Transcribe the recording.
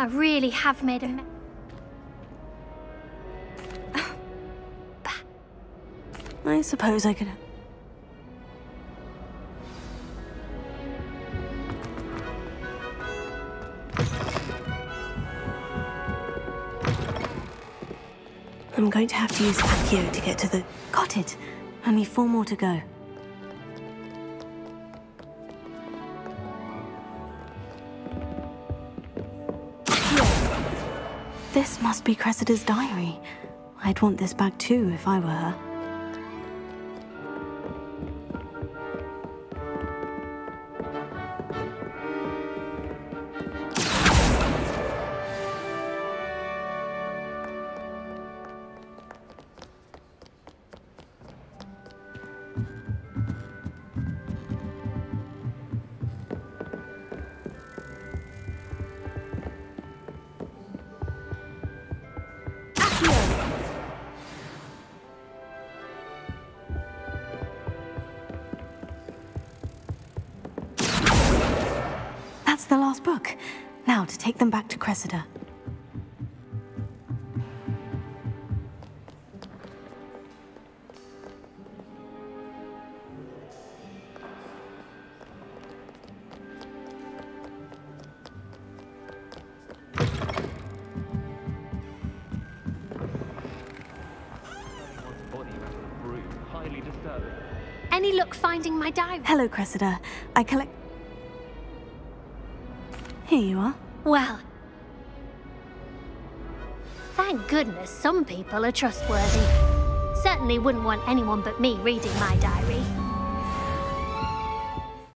I really have made a mess. I suppose I could... I'm going to have to use Accio to get to the... Got it! Only four more to go. This must be Cressida's diary. I'd want this back too if I were her. The last book. Now to take them back to Cressida. body wrapped in broom. Highly disturbing. Any luck finding my diary? Hello, Cressida. I collect... Here you are. Well, thank goodness some people are trustworthy. Certainly wouldn't want anyone but me reading my diary.